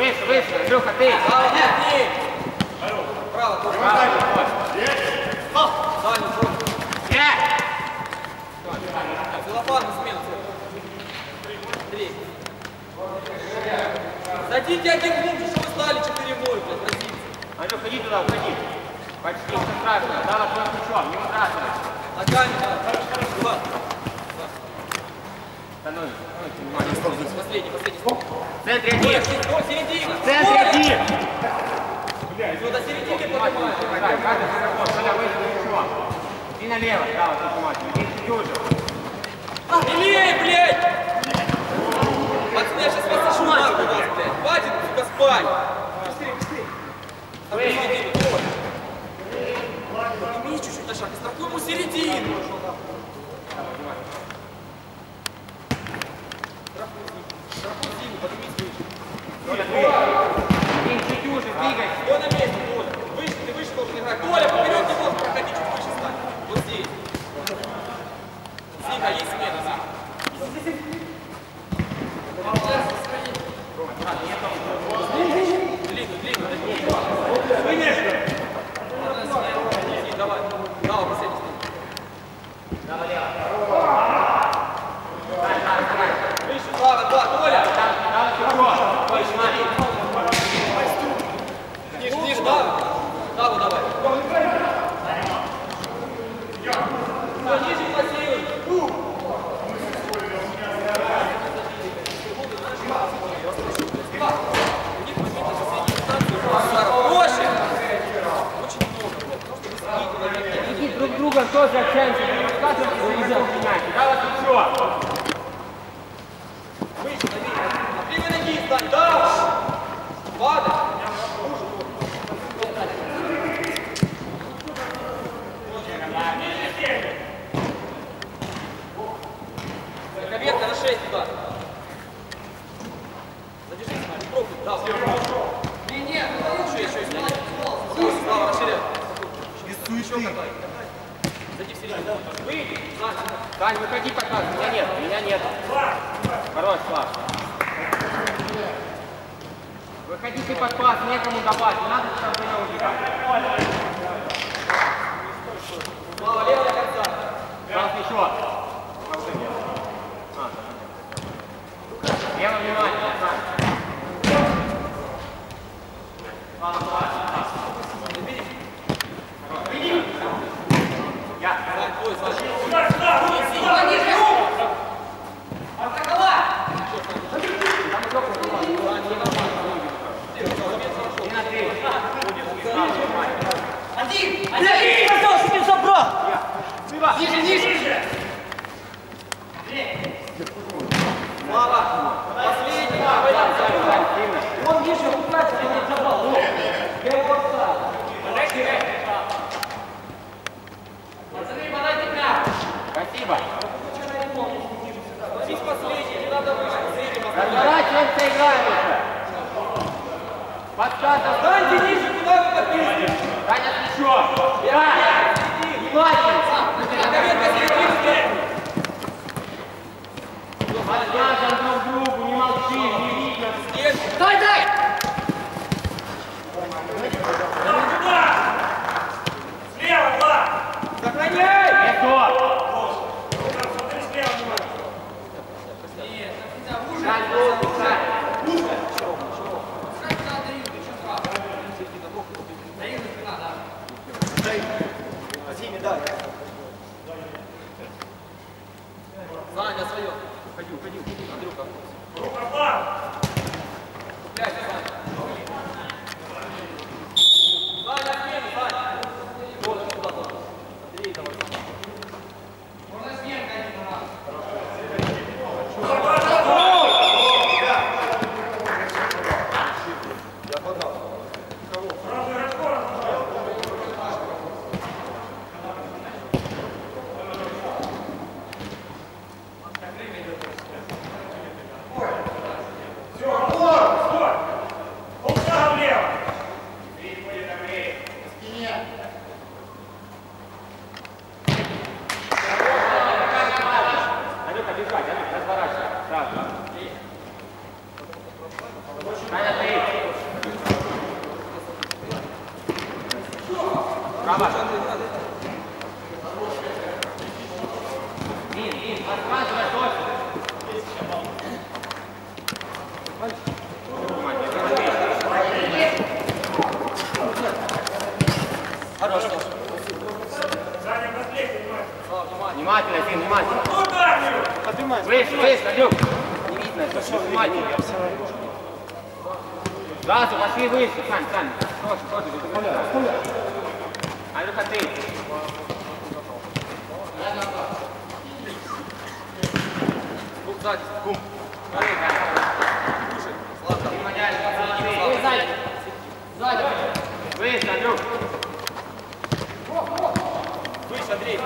Выше, выше, Андрюха, ты! Право. Право. Целлофан на смену. Три. Зайдите один глубже, что вы стали 4 0 блядь, позиции. Андрюха, иди туда, уходи. Почти, все страшно. Дала твоим ключом, не страшно. Ногами, да. Два. Да ну, ну, внимание. Последний, последний. Стоп. В центре один. стой, середина. В центре один. Все, до середины поднимай. Давай, каждый широко, Коля, выше ключом. И налево, право, чуть внимательно. Иди чуть уже. Милее, блядь! Пацаны, я сейчас вас сожму нахуй вас, блядь. Хватит, сука, спать. Быстрее, быстрее. Середину, Коля. Подними чуть-чуть на шаг и страхуй ему середину. Страхуй Длинную. Конечно. Давай, давай, последний Выше, Слава, два, Коля. Ниже, ниже, Дава. Даву давай. Все, пас. Выходите под пас, некому давать, надо что-то убегать. Мало левого конца. Раз еще. Забери! Казалось, ты забрал! Ниже, ниже! Ниже! Мало! Ваня, свое. Уходи, уходи, уходи, Андрюха. Внимательно, Фин, внимательно. Поднимай. Слышь, слышь, Андрюк. Не видно, что внимательно. Сразу пошли выше, сами, сами. Тоже, тоже, тоже. А ну-ка ты. Бум, сзади, бум. Слушай, сладко. Сзади, сзади. Выше, Андрюк. Выше, Андрей.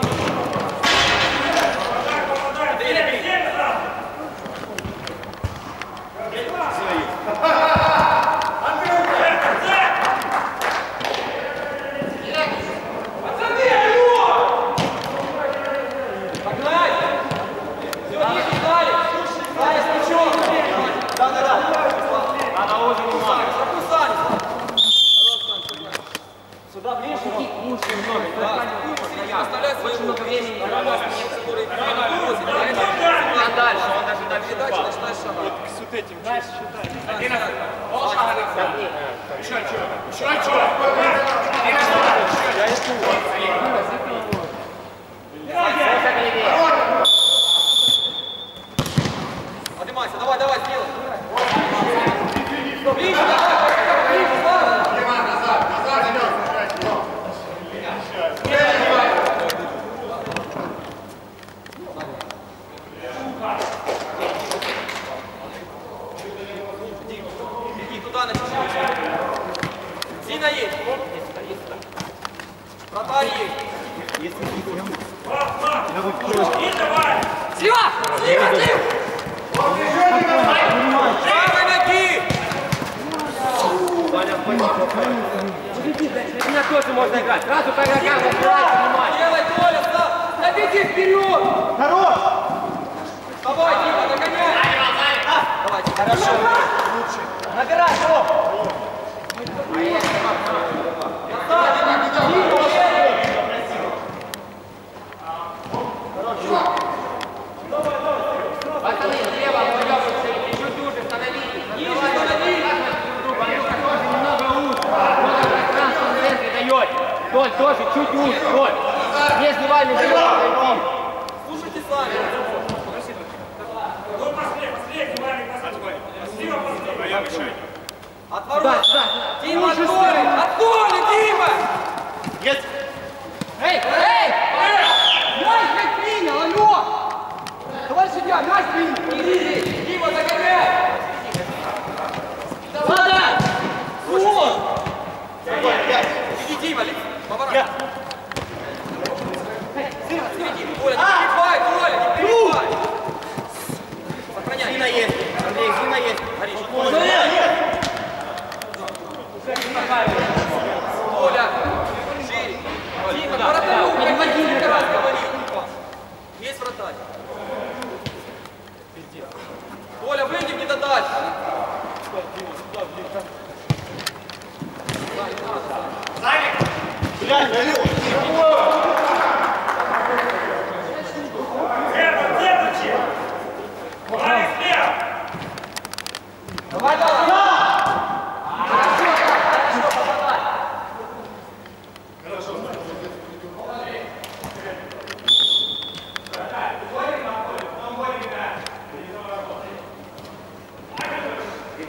Schütteln. Erinnern. Ausschalten. Schütteln. Schütteln. Schütteln.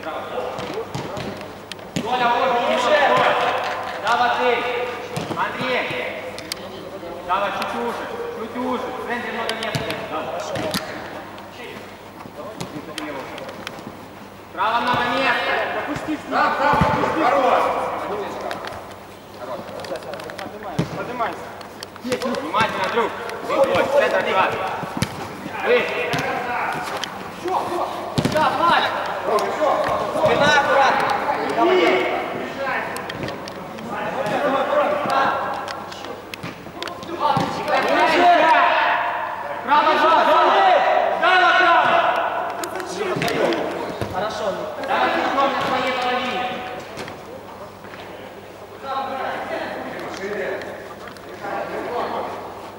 Толя, Борь, ближе! Давай ты! Андрей! Давай, чуть уже, чуть уже. В центре много места. Право много места. Запусти Да, да, запусти. Хорош. Поднимайся. Внимательно, друг. Выходит, центр, два. Вы. Все, все. Да, Валя. Спина аккуратно.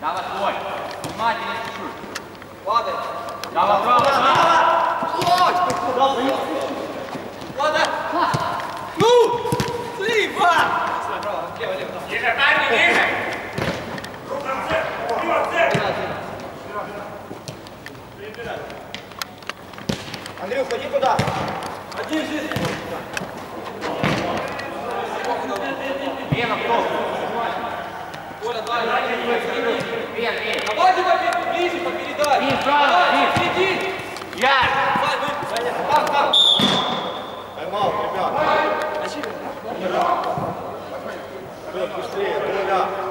Давай, твой. Внимательно чуть-чуть. Падай. Давай, правда. Быстрее, Коля!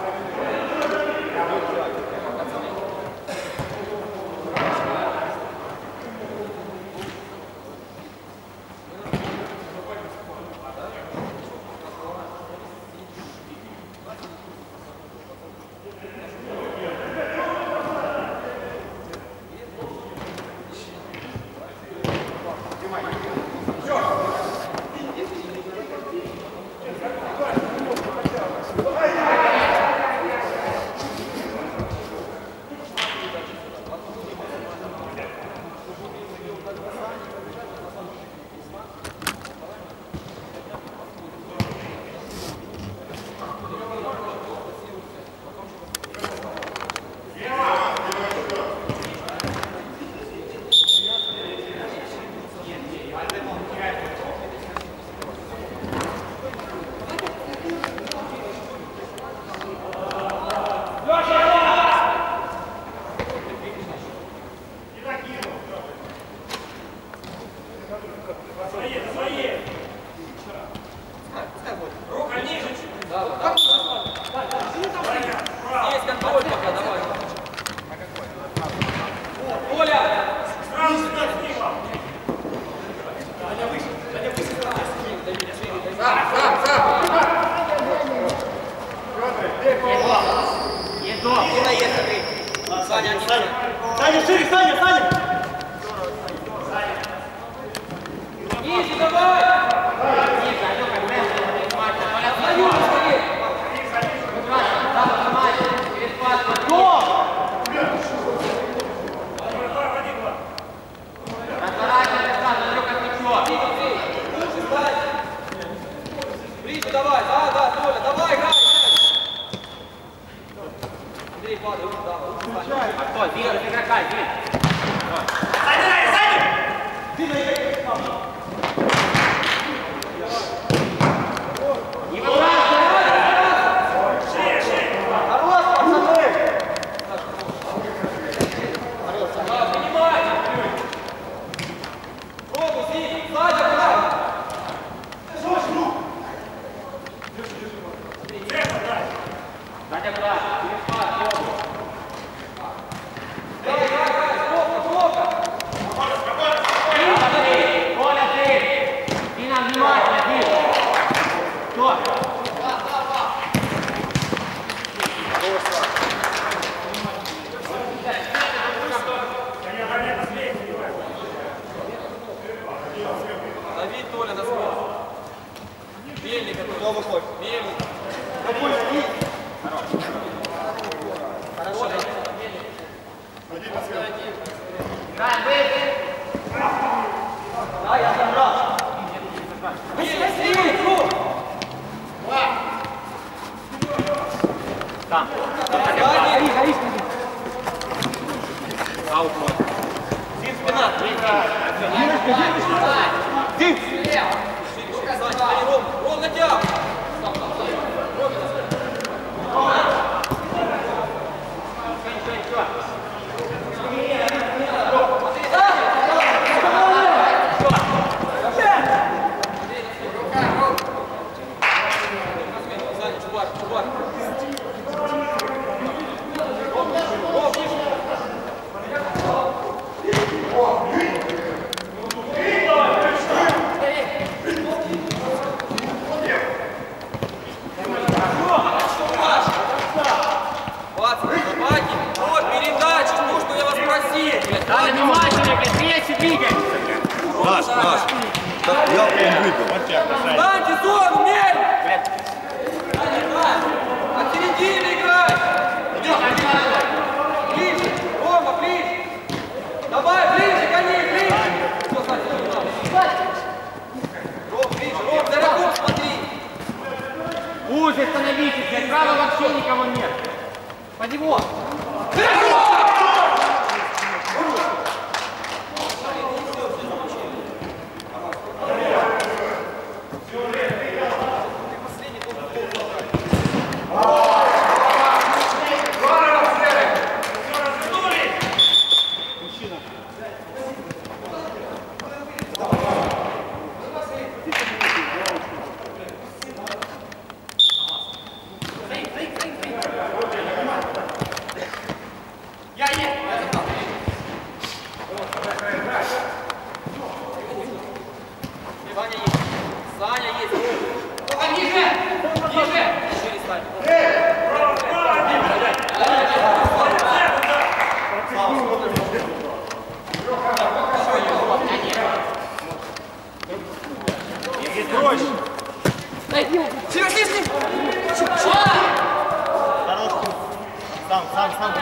Сам, сам, сам.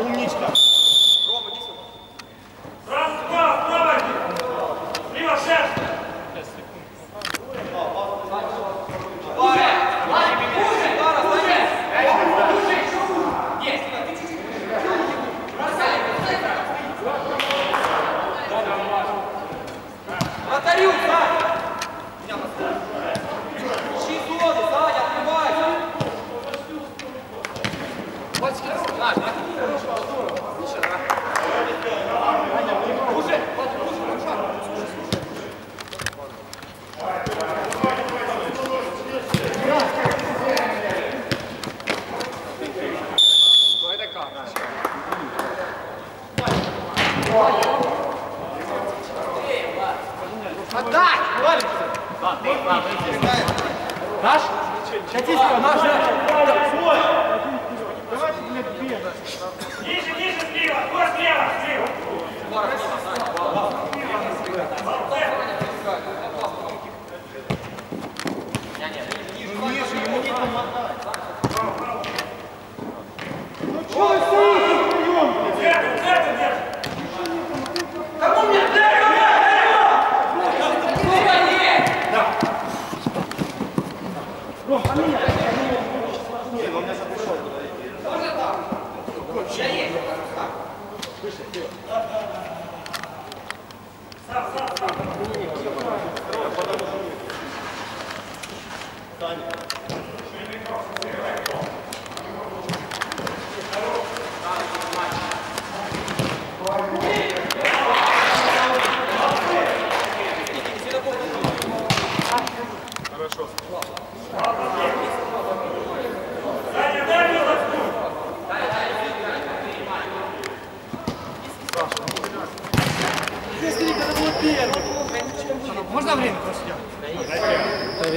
Умничка.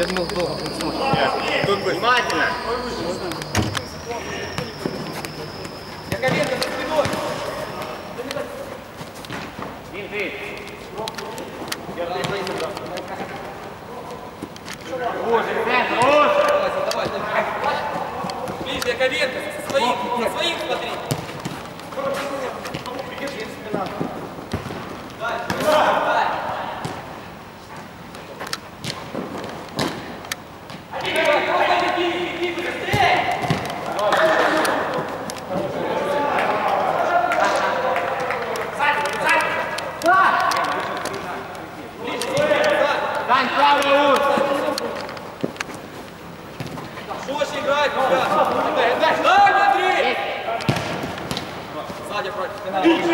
Я думал, долго не сможешь. Тут внимательно. Яковенко, за спиной. Дим, ты. Я твои твои Боже, центр, боже. Давай, давай. Ближе, Яковенко, со своих, со своих смотри. Дальше. Peace.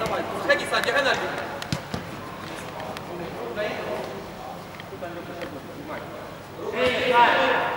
Давай, заходи, Сань, диагональ. Эй, Сань!